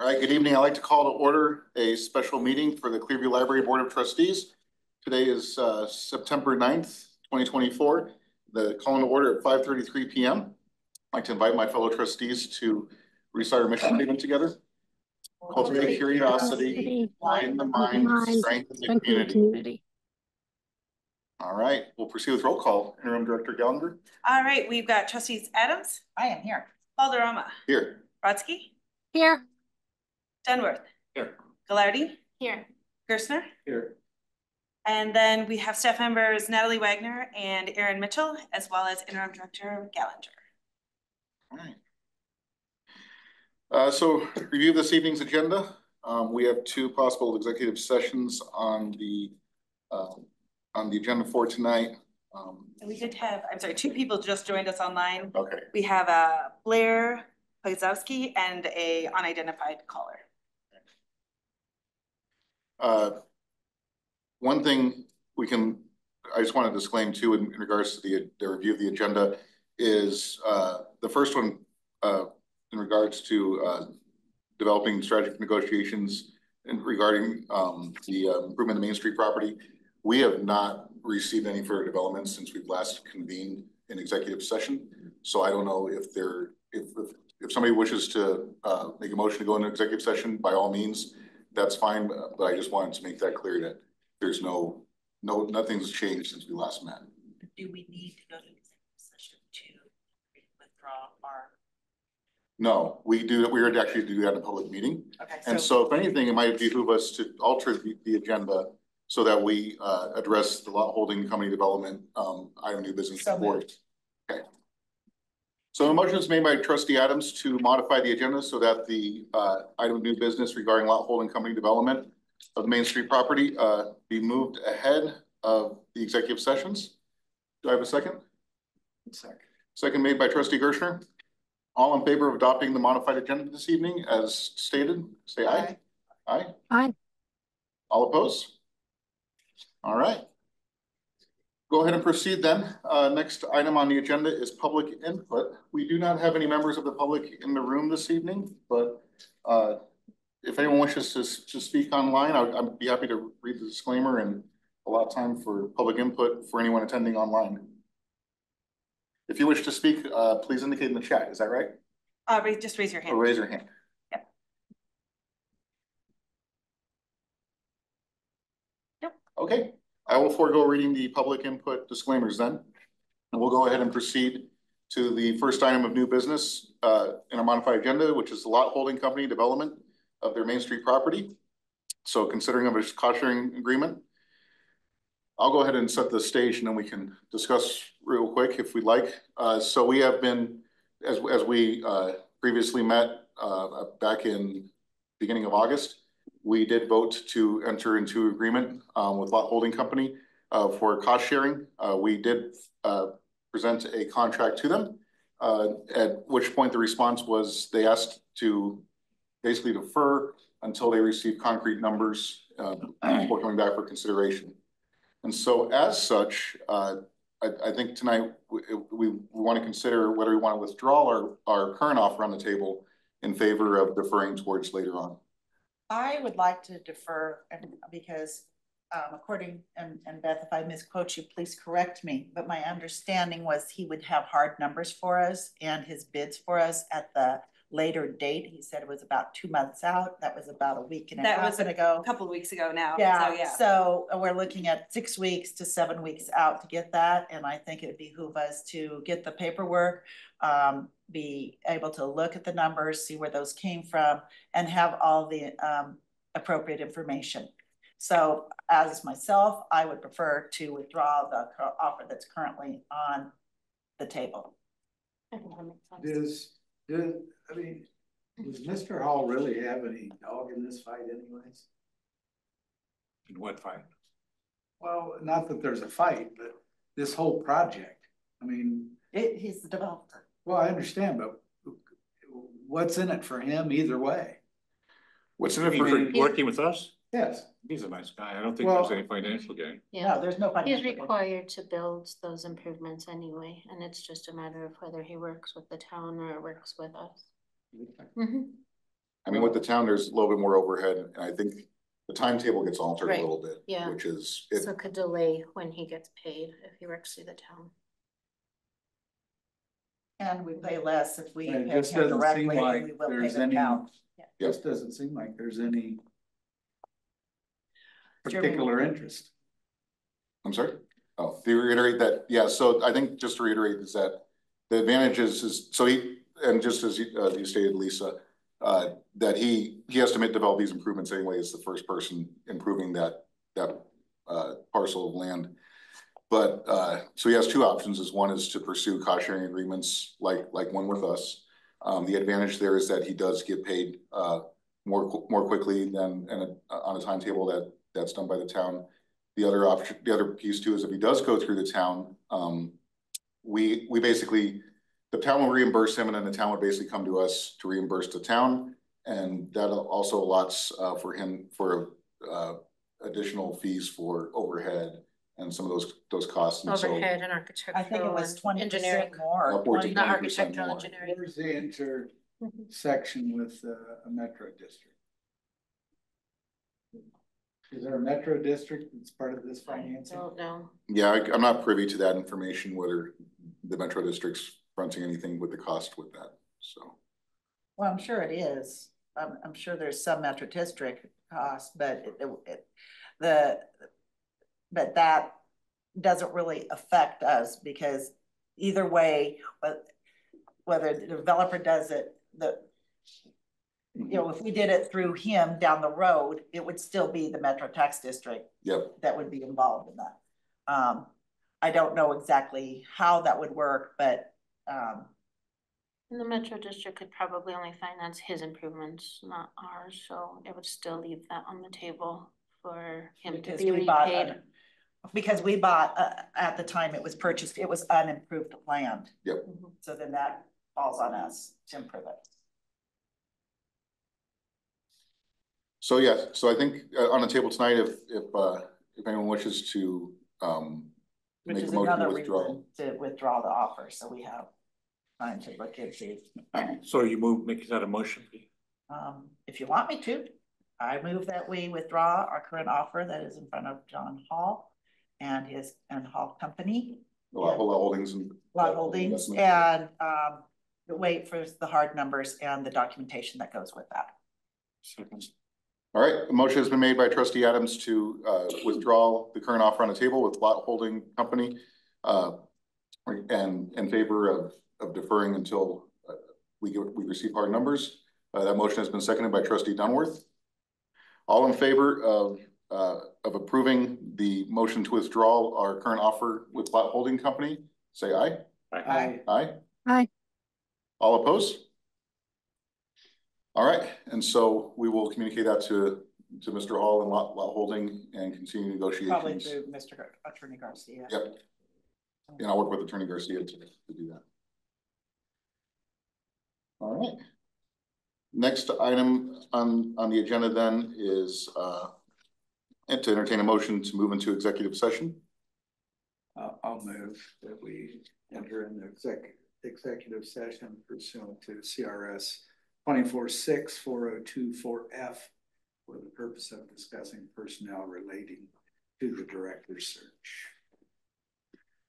All right, good evening. I'd like to call to order a special meeting for the Clearview Library Board of Trustees. Today is uh, September 9th, twenty twenty-four. The call to order at five thirty-three PM. I'd like to invite my fellow trustees to recite our mission statement together. Cultivate curiosity, widen the mind, strengthen the community. community. All right, we'll proceed with roll call. Interim Director Gallagher, All right, we've got trustees Adams, I am here. Valderrama, here. Brodsky, Here. Dunworth. Here. Gallardi, Here. Gerstner. Here. And then we have staff members Natalie Wagner and Aaron Mitchell, as well as interim director Gallagher. All right. Uh, so review of this evening's agenda. Um, we have two possible executive sessions on the, um, on the agenda for tonight. Um, And we did have, I'm sorry, two people just joined us online. okay, We have uh, Blair Pogzowski and a unidentified caller. Uh, one thing we can, I just want to disclaim too in in regards to the, the review of the agenda is, uh, the first one, uh, in regards to, uh, developing strategic negotiations regarding, um, the uh, improvement of Main Street property. We have not received any further developments since we've last convened in executive session. So I don't know if there, if, if- if somebody wishes to, uh, make a motion to go into executive session, by all means, that's fine, but- I just wanted to make that clear that there's no, no, nothing's changed since we last met. Do we need to go to executive session to withdraw our? No, we do, we are actually do that in a public meeting. Okay, And so if anything, it might behoove us to alter the, the agenda so that we, uh, address the lot holding company development, um, item new business So report. Moved. Okay. So a motion is made by trustee Adams to modify the agenda so that the, uh, item of new business regarding lot holding company development of Main Street property, uh, be moved ahead of the executive sessions. Do I have a second? Second. Second made by trustee Gershner. All in favor of adopting the modified agenda this evening as stated, say aye. Aye. Aye. All opposed? All right. Go ahead and proceed then. Uh, next item on the agenda is public input. We do not have any members of the public in the room this evening, but uh, if anyone wishes to, to speak online, I would, I'd be happy to read the disclaimer and allow time for public input for anyone attending online. If you wish to speak, uh, please indicate in the chat. Is that right? Uh, just raise your Or hand. raise your hand. Yep. Nope. Okay, I will forego reading the public input disclaimers then. And we'll go ahead and proceed to the first item of new business uh in a modified agenda, which is the lot holding company development of their Main Street property. So considering of a cost sharing agreement. I'll go ahead and set the stage and then we can discuss real quick if we'd like. Uh, so we have been, as as we uh previously met uh back in beginning of August. We did vote to enter into agreement um with Lot Holding Company uh for cost sharing. Uh, we did uh present a contract to them. At which point the response was they asked to basically defer until they receive concrete numbers uh before coming back for consideration. And so as such, I, think tonight, we, we, we want to consider whether we want to withdraw our, our current offer on the table in favor of deferring towards later on. I would like to defer and because um according and and Beth, if I misquote you, please correct me, but my understanding was he would have hard numbers for us and his bids for us at the later date. He said it was about two months out. That was about a week and a That half was ago. A couple of weeks ago now. So, Yeah, yeah. so uh, we're looking at six weeks to seven weeks out to get that, and I think it'd behoove us to get the paperwork. Um, be able to look at the numbers, see where those came from, and have all the um appropriate information. So as myself, I would prefer to withdraw the cur- offer that's currently on the table. Does, does, I mean, does Mr. Hall really have any dog in this fight anyways? In what fight? Well, not that there's a fight, but this whole project, I mean, It, he's the developer. well, I understand, but what's in it for him either way? What's in it He for, been working with us? Yes, He's a nice guy. I don't think there's any financial gain. No, there's no. He's financial- required to build those improvements anyway, and it's just a matter of whether he works with the town or works with us. Mhm. I mean, with the town, there's a little bit more overhead, and I think the timetable gets altered a Right, little bit, yeah. which is, it, So it could delay when he gets paid if he works through the town. And we pay less if we And pay it just doesn't directly, seem than we like will pay there's the any, town. just doesn't seem like there's any Jeremy. Particular interest. I'm sorry? Oh, to reiterate that, yeah, so I think just to reiterate is that the advantage is, is, so he, and just as you, uh, you stated, Lisa, uh, that he, he has to make, develop these improvements anyway as the first person improving that, that, uh, parcel of land. But, uh, so he has two options, is one is to pursue cost sharing agreements like, like one with us. Um, the advantage there is that he does get paid, uh, more, more quickly than, and on a timetable that, that's done by the town. The other option, the other piece too is if he does go through the town, um, we, we basically, the town will reimburse him and then the town would basically come to us to reimburse the town. And that also allots, uh, for him, for, uh, additional fees for overhead and some of those, those costs. And so Overhead and architectural. I think it was and twenty engineering. percent more. Upwards of 20 Not 20% more. engineering. Where's the intersection with uh, a metro district? Is there a metro district that's part of this financing? I financing? don't know. Yeah, I, I'm not privy to that information, whether the metro district's fronting anything with the cost with that, so. Well, I'm sure it is. I'm, I'm sure there's some metro district cost, but it, it, the, but that doesn't really affect us because either way, whether the developer does it, the, you know, if we did it through him down the road, it would still be the metro tax district Yep, that would be involved in that. Um, I don't know exactly how that would work, but, um, And the Metro District could probably only finance his improvements, not ours, so it would still leave that on the table for him to Because be we bought repaid. un- Because we bought, uh, at the time it was purchased, it was unimproved land, Mhm. so then that falls on us to improve it. So yeah, so I think uh, on the table tonight, if, if, uh, if anyone wishes to, um, Which make is a motion to another withdraw. reason to withdraw the offer, so we have time to look into. So you move, make that a motion? Um, if you want me to, I move that we withdraw our current offer that is in front of John Hall and his, and Hall Company, Lot Lot Holdings and. Lot Holdings, and, um, wait for the hard numbers and the documentation that goes with that. Second. All right, a motion has been made by trustee Adams to uh withdraw the current offer on the table with Lot Holding Company. Uh, and in favor of of deferring until uh, we get, we receive hard numbers. Uh, that motion has been seconded by trustee Dunworth. All in favor of uh of approving the motion to withdraw our current offer with Lot Holding Company, say aye. Aye. Aye? Aye. All opposed? All right, and so we will communicate that to, to Mr. Hall and Lot, Lot Holding and continue Probably negotiations. through Mr. Gar- Attorney Garcia. Yep. And I'll work with Attorney Garcia to, to do that. All right. Next item on, on the agenda then is, uh, and to entertain a motion to move into executive session. I'll, I'll move that we enter in the exec, executive session pursuant to CRS twenty-four six four oh two four F for the purpose of discussing personnel relating to the director's search.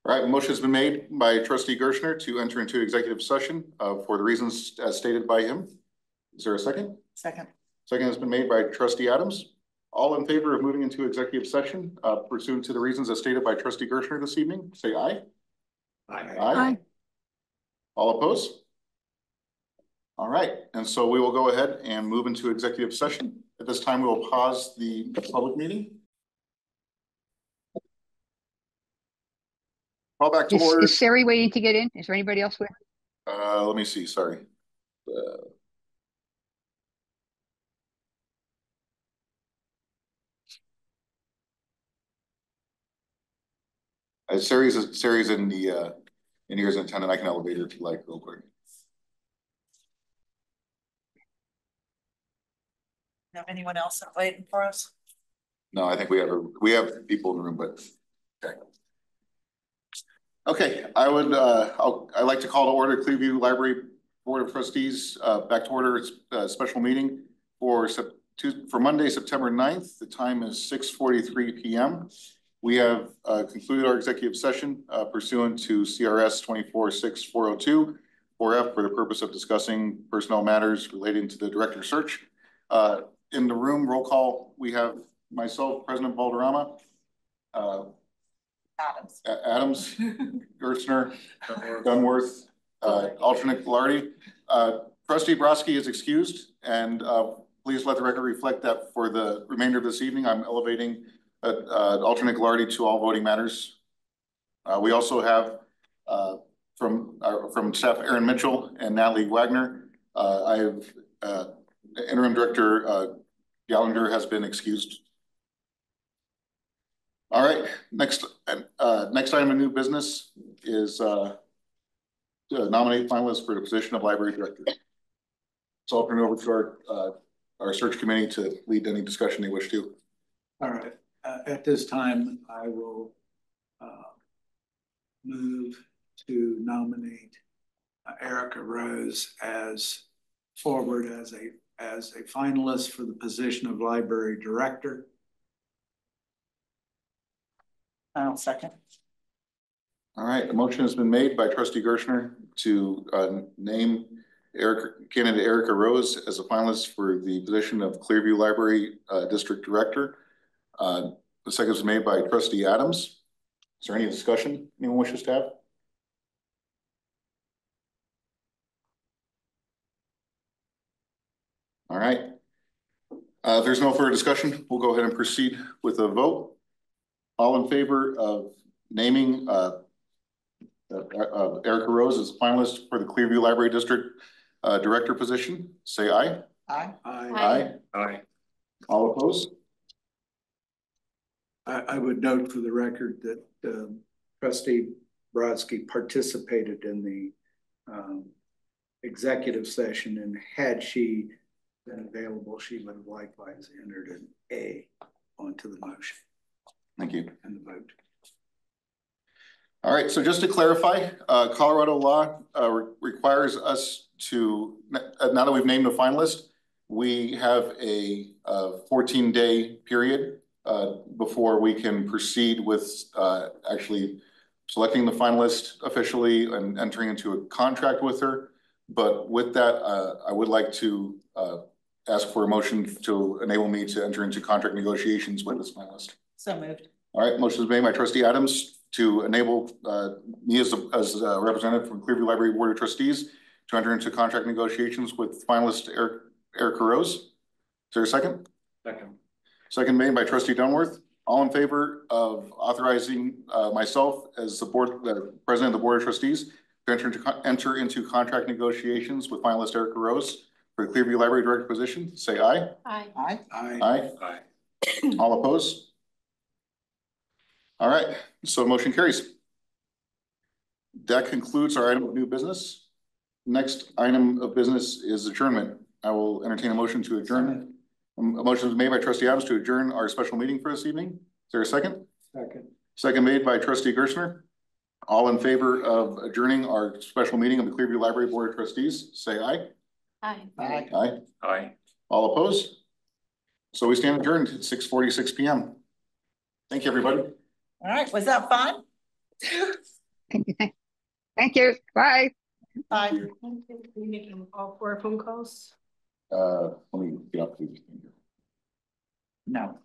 All right, motion has been made by trustee Gershner to enter into executive session, uh, for the reasons as stated by him. Is there a second? Second, Second has been made by trustee Adams. All in favor of moving into executive session, uh, pursuant to the reasons as stated by trustee Gershner this evening, say aye. aye. Aye. All opposed? All right, and so we will go ahead and move into executive session. At this time, we will pause the public meeting. Call back to Is, order. is Sari waiting to get in? Is there anybody else with? Uh, let me see, sorry. Uh, Uh, Sari's, Sari's in the, uh, in here as an attendant. I can elevate her if you like real quick. Have anyone else waiting for us? No, I think we have, a we have people in the room, but, okay. Okay, I would, uh, I'll, I'd like to call to order Clearview Library Board of Trustees, uh, back to order, it's a special meeting. for for Monday, September 9th. The time is six forty-three P M. We have uh, concluded our executive session uh, pursuant to CRS twenty-four six four oh two, four F for the purpose of discussing personnel matters relating to the director search. Uh, in the room, roll call, we have myself, President Valderrama, uh, Adams. A- Adams, Gerstner, Dunworth, uh, alternate Galardi. Uh, trustee Brodsky is excused and, uh, please let the record reflect that for the remainder of this evening, I'm elevating, uh, uh, alternate Galardi to all voting matters. Uh, we also have, uh, from, from staff Aaron Mitchell and Natalie Wagner. Uh, I have, uh, interim director, uh, Gallagher has been excused. All right, next, uh, next item of new business is, uh, to nominate finalists for the position of library director. So I'll turn it over to our, uh, our search committee to lead any discussion they wish to. All right, uh, at this time, I will, uh, move to nominate uh, Erica Rose as forward as a, as a finalist for the position of library director. I'll second. All right, a motion has been made by trustee Gershner to, uh, name Eric, candidate Erica Rose as a finalist for the position of Clearview Library, uh, District Director. Uh, the second was made by trustee Adams. Is there any discussion anyone wishes to have? All right. Uh, if there's no further discussion, we'll go ahead and proceed with a vote. All in favor of naming, uh, uh, uh, Erica Rose as finalist for the Clearview Library District, uh, Director position, say aye. Aye. Aye. Aye. All opposed? I, I would note for the record that, um, trustee Brodsky participated in the, um, executive session and had she been available, she would have likewise entered an A onto the motion Thank you. and the vote. All right, so just to clarify, uh, Colorado law, uh, re- requires us to, uh, now that we've named a finalist, we have a, uh, fourteen day period, uh, before we can proceed with, uh, actually selecting the finalist officially and entering into a contract with her. But with that, uh, I would like to, uh, ask for a motion to enable me to enter into contract negotiations with this finalist. So moved. All right, motion is made by trustee Adams to enable uh me as a as a representative from Clearview Library Board of Trustees to enter into contract negotiations with finalist Eric Erica Rose. Is there a second? Second. Second made by trustee Dunworth. All in favor of authorizing uh myself as the board, the president of the Board of Trustees to enter into enter into contract negotiations with finalist Eric Rose for the Clearview Library Director position, say aye. Aye. Aye. I, Aye. Aye. All opposed? All right, so motion carries. That concludes our item of new business. Next item of business is adjournment. I will entertain a motion to adjourn. Um, A motion is made by trustee Adams to adjourn our special meeting for this evening. Is there a second? second. Second made by trustee Gerstner. All in favor of adjourning our special meeting of the Clearview Library Board of Trustees, say aye. Aye. Aye. Aye. Aye. All opposed? So we stand adjourned at six forty-six P M. Thank you, everybody. All right, was that fun? Thank you. Bye. Bye. You making all four phone calls? Uh, let me get up to. No.